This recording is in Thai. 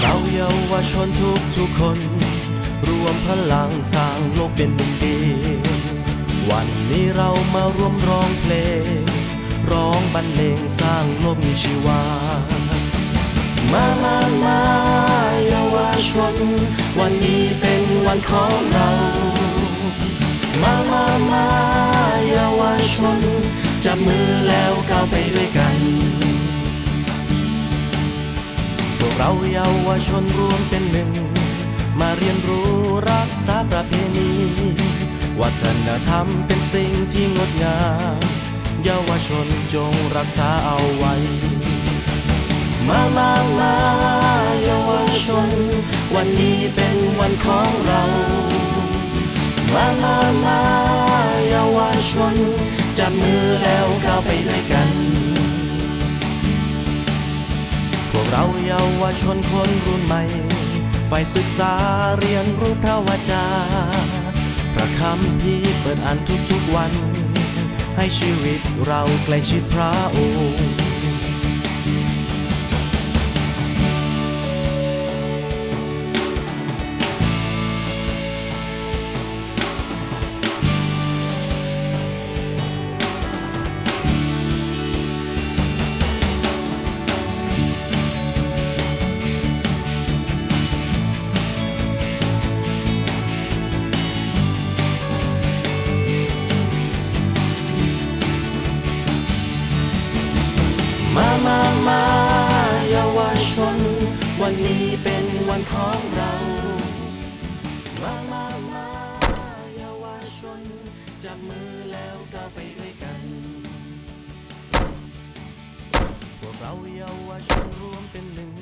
เราเยาวชนทุกทุกคน รวมพลังสร้างโลกเป็นหนึ่งเดียววันนี้เรามารวมร้องเพลง ร้องบรรเลงสร้างโลกมีชีวา มามามาเยาวชน วันนี้เป็นวันของเรา มามามาเยาวชนจับมือแล้วก้าวไปด้วย เราเยาวชนรวมเป็นหนึ่ง มาเรียนรู้รักษาประเพณี วัฒนธรรมเป็นสิ่งที่งดงามเยาวชนจงรักษาเอาไว้ มามามาเยาวชน วันนี้เป็นวันของเรา มามามาเยาวชนจับมือแล้วก้าวไปด้วย วชนคนรุ่นใหม่ไฟศึกษาเรียนรู้พระวจา พระคำพี่เปิดอ่านทุกๆวัน ให้ชีวิตเราใกล้ชิดพระองค์ มามามาเยาวชน วันนี้เป็นวันของเรา มามามาเยาวชน จับมือแล้วก้าวไปด้วยกัน พวกเราเยาวชนรวมเป็นหนึ่ง